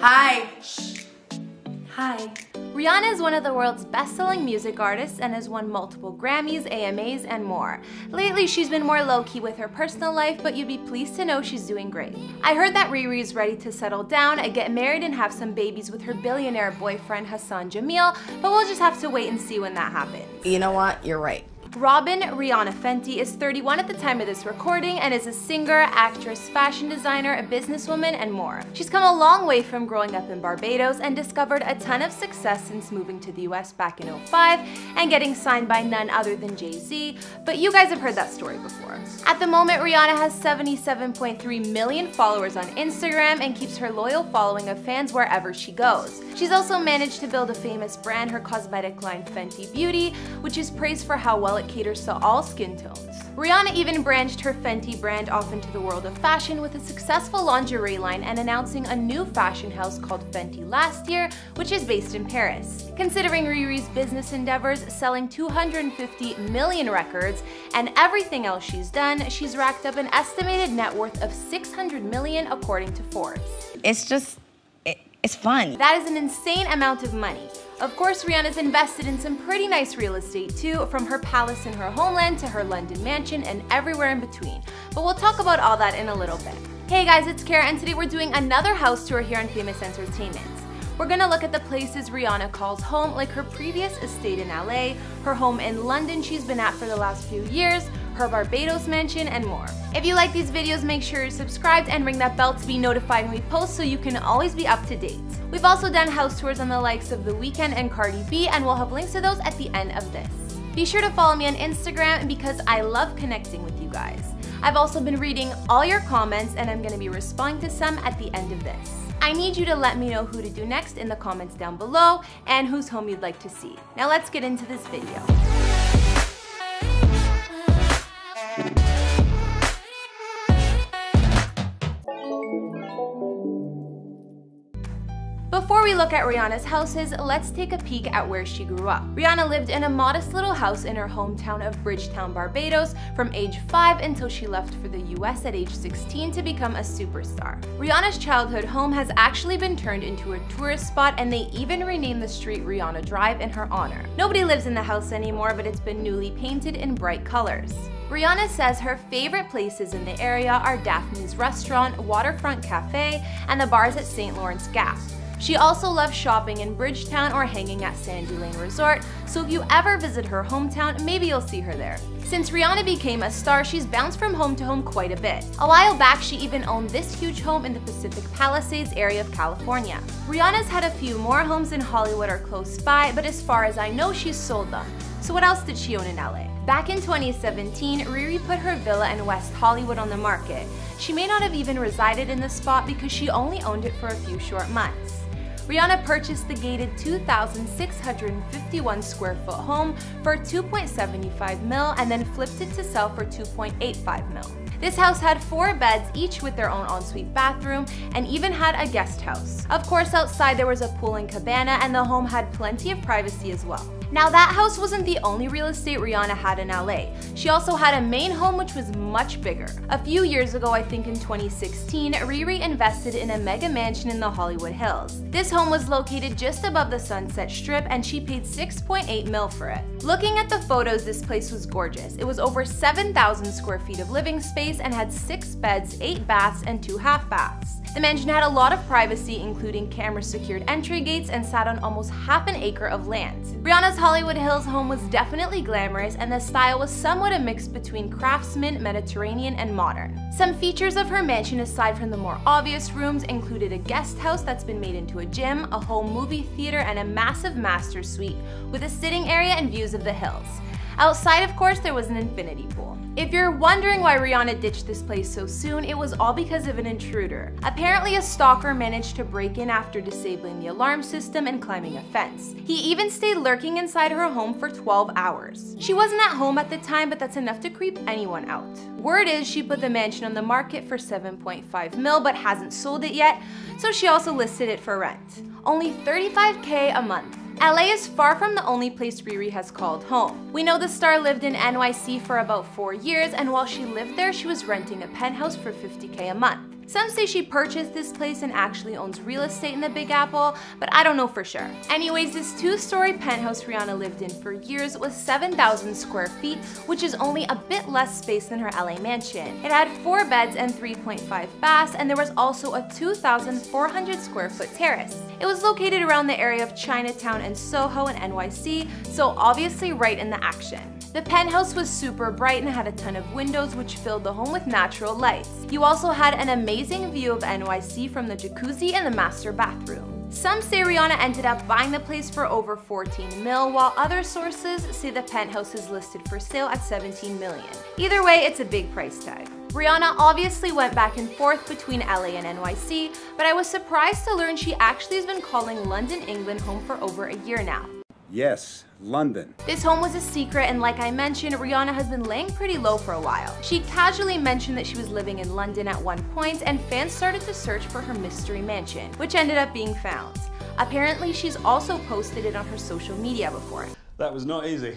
Hi. Shh. Hi. Rihanna is one of the world's best-selling music artists and has won multiple Grammys, AMAs, and more. Lately, she's been more low-key with her personal life, but you'd be pleased to know she's doing great. I heard that Riri is ready to settle down, and get married, and have some babies with her billionaire boyfriend Hassan Jameel, but we'll just have to wait and see when that happens. You know what? You're right. Robyn Rihanna Fenty is 31 at the time of this recording and is a singer, actress, fashion designer, a businesswoman, and more. She's come a long way from growing up in Barbados and discovered a ton of success since moving to the US back in 05 and getting signed by none other than Jay-Z, but you guys have heard that story before. At the moment, Rihanna has 77.3 million followers on Instagram and keeps her loyal following of fans wherever she goes. She's also managed to build a famous brand, her cosmetic line Fenty Beauty, which is praised for how well it caters to all skin tones. Rihanna even branched her Fenty brand off into the world of fashion with a successful lingerie line and announcing a new fashion house called Fenty last year, which is based in Paris. Considering Riri's business endeavors, selling 250 million records, and everything else she's done, she's racked up an estimated net worth of 600 million according to Forbes. It's just, fun. That is an insane amount of money. Of course, Rihanna's invested in some pretty nice real estate too, from her palace in her homeland to her London mansion and everywhere in between. But we'll talk about all that in a little bit. Hey guys, it's Kara and today we're doing another house tour here on Famous Entertainment. We're gonna look at the places Rihanna calls home, like her previous estate in LA, her home in London she's been at for the last few years, her Barbados mansion, and more. If you like these videos, make sure you're subscribed and ring that bell to be notified when we post so you can always be up to date. We've also done house tours on the likes of The Weeknd and Cardi B, and we'll have links to those at the end of this. Be sure to follow me on Instagram because I love connecting with you guys. I've also been reading all your comments and I'm gonna be responding to some at the end of this. I need you to let me know who to do next in the comments down below and whose home you'd like to see. Now let's get into this video. Before we look at Rihanna's houses, let's take a peek at where she grew up. Rihanna lived in a modest little house in her hometown of Bridgetown, Barbados from age 5 until she left for the US at age 16 to become a superstar. Rihanna's childhood home has actually been turned into a tourist spot and they even renamed the street Rihanna Drive in her honor. Nobody lives in the house anymore, but it's been newly painted in bright colors. Rihanna says her favorite places in the area are Daphne's Restaurant, Waterfront Cafe, and the bars at St. Lawrence Gap. She also loves shopping in Bridgetown or hanging at Sandy Lane Resort, so if you ever visit her hometown, maybe you'll see her there. Since Rihanna became a star, she's bounced from home to home quite a bit. A while back, she even owned this huge home in the Pacific Palisades area of California. Rihanna's had a few more homes in Hollywood or close by, but as far as I know, she's sold them. So what else did she own in LA? Back in 2017, Riri put her villa in West Hollywood on the market. She may not have even resided in the spot because she only owned it for a few short months. Rihanna purchased the gated 2,651 square foot home for 2.75 mil and then flipped it to sell for 2.85 mil. This house had four beds, each with their own ensuite bathroom, and even had a guest house. Of course, outside there was a pool and cabana, and the home had plenty of privacy as well. Now that house wasn't the only real estate Rihanna had in LA. She also had a main home which was much bigger. A few years ago, I think in 2016, Riri invested in a mega mansion in the Hollywood Hills. This home was located just above the Sunset Strip and she paid 6.8 mil for it. Looking at the photos, this place was gorgeous. It was over 7,000 square feet of living space and had 6 beds, 8 baths, and 2 half baths. The mansion had a lot of privacy, including camera-secured entry gates, and sat on almost half an acre of land. Rihanna's Hollywood Hills home was definitely glamorous, and the style was somewhat a mix between craftsman, Mediterranean, and modern. Some features of her mansion aside from the more obvious rooms included a guest house that's been made into a gym, a home movie theater, and a massive master suite with a sitting area and views of the hills. Outside, of course, there was an infinity pool. If you're wondering why Rihanna ditched this place so soon, it was all because of an intruder. Apparently, a stalker managed to break in after disabling the alarm system and climbing a fence. He even stayed lurking inside her home for 12 hours. She wasn't at home at the time, but that's enough to creep anyone out. Word is she put the mansion on the market for 7.5 mil, but hasn't sold it yet, so she also listed it for rent. Only 35k a month. LA is far from the only place Riri has called home. We know the star lived in NYC for about four years, and while she lived there, she was renting a penthouse for 50k a month. Some say she purchased this place and actually owns real estate in the Big Apple, but I don't know for sure. Anyways, this two-story penthouse Rihanna lived in for years was 7,000 square feet, which is only a bit less space than her LA mansion. It had four beds and 3.5 baths, and there was also a 2,400 square foot terrace. It was located around the area of Chinatown and Soho in NYC, so obviously right in the action. The penthouse was super bright and had a ton of windows which filled the home with natural lights. You also had an amazing view of NYC from the jacuzzi and the master bathroom. Some say Rihanna ended up buying the place for over 14 mil, while other sources say the penthouse is listed for sale at 17 million. Either way, it's a big price tag. Rihanna obviously went back and forth between LA and NYC, but I was surprised to learn she actually has been calling London, England home for over a year now. Yes, London. This home was a secret and like I mentioned, Rihanna has been laying pretty low for a while. She casually mentioned that she was living in London at one point and fans started to search for her mystery mansion, which ended up being found. Apparently, she's also posted it on her social media before. That was not easy,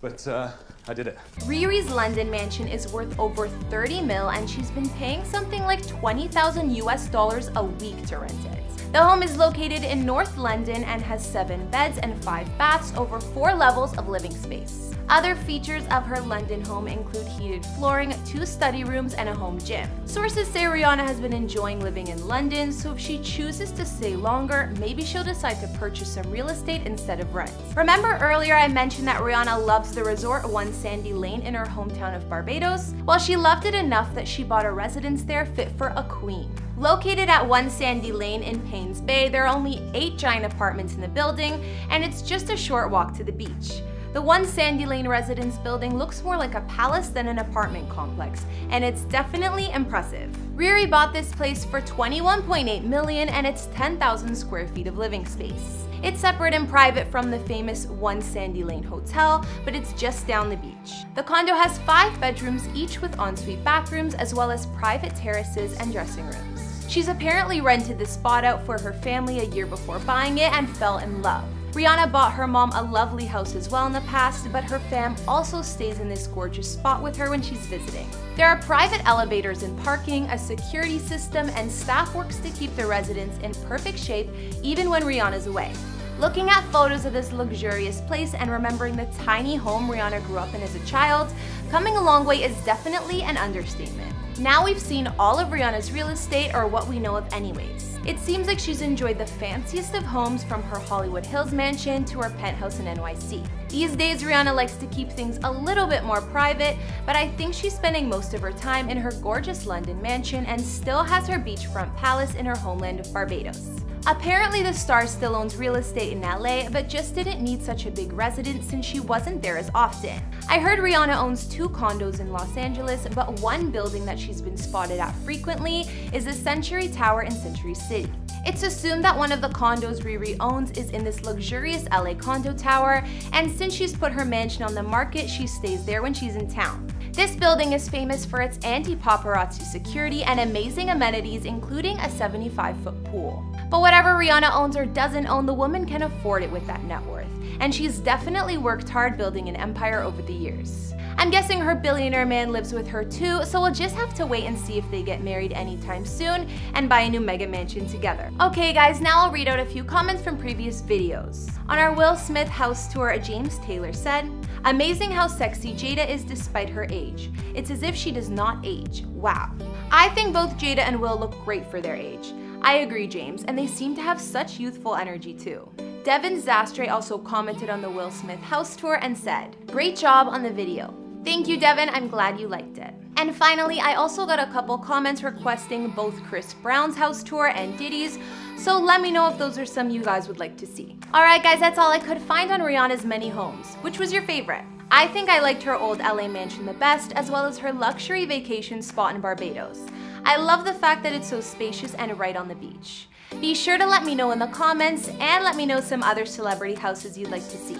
but uh, I did it. Riri's London mansion is worth over 30 mil and she's been paying something like 20,000 US dollars a week to rent it. The home is located in North London and has seven beds and five baths over four levels of living space. Other features of her London home include heated flooring, two study rooms, and a home gym. Sources say Rihanna has been enjoying living in London, so if she chooses to stay longer, maybe she'll decide to purchase some real estate instead of rent. Remember earlier I mentioned that Rihanna loves the resort One Sandy Lane in her hometown of Barbados? Well, she loved it enough that she bought a residence there fit for a queen. Located at 1 Sandy Lane in Paynes Bay, there are only 8 giant apartments in the building, and it's just a short walk to the beach. The 1 Sandy Lane residence building looks more like a palace than an apartment complex, and it's definitely impressive. Riri bought this place for 21.8 million and it's 10,000 square feet of living space. It's separate and private from the famous One Sandy Lane Hotel, but it's just down the beach. The condo has five bedrooms, each with ensuite bathrooms, as well as private terraces and dressing rooms. She's apparently rented the spot out for her family a year before buying it and fell in love. Rihanna bought her mom a lovely house as well in the past, but her fam also stays in this gorgeous spot with her when she's visiting. There are private elevators and parking, a security system, and staff works to keep the residence in perfect shape even when Rihanna's away. Looking at photos of this luxurious place and remembering the tiny home Rihanna grew up in as a child, coming a long way is definitely an understatement. Now we've seen all of Rihanna's real estate, or what we know of anyways. It seems like she's enjoyed the fanciest of homes from her Hollywood Hills mansion to her penthouse in NYC. These days, Rihanna likes to keep things a little bit more private, but I think she's spending most of her time in her gorgeous London mansion and still has her beachfront palace in her homeland of Barbados. Apparently the star still owns real estate in LA, but just didn't need such a big residence since she wasn't there as often. I heard Rihanna owns two condos in Los Angeles, but one building that she's been spotted at frequently is the Century Tower in Century City. It's assumed that one of the condos Riri owns is in this luxurious LA condo tower, and since she's put her mansion on the market, she stays there when she's in town. This building is famous for its anti-paparazzi security and amazing amenities including a 75-foot pool. But whatever Rihanna owns or doesn't own, the woman can afford it with that net worth. And she's definitely worked hard building an empire over the years. I'm guessing her billionaire man lives with her too, so we'll just have to wait and see if they get married anytime soon and buy a new mega mansion together. Okay guys, now I'll read out a few comments from previous videos. On our Will Smith house tour, James Taylor said, Amazing how sexy Jada is despite her age. It's as if she does not age. Wow. I think both Jada and Will look great for their age. I agree, James, and they seem to have such youthful energy too. Devin Zastre also commented on the Will Smith house tour and said, Great job on the video. Thank you, Devin. I'm glad you liked it. And finally, I also got a couple comments requesting both Chris Brown's house tour and Diddy's, so let me know if those are some you guys would like to see. Alright guys, that's all I could find on Rihanna's many homes. Which was your favorite? I think I liked her old LA mansion the best, as well as her luxury vacation spot in Barbados. I love the fact that it's so spacious and right on the beach. Be sure to let me know in the comments and let me know some other celebrity houses you'd like to see.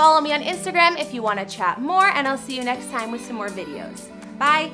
Follow me on Instagram if you want to chat more, and I'll see you next time with some more videos. Bye!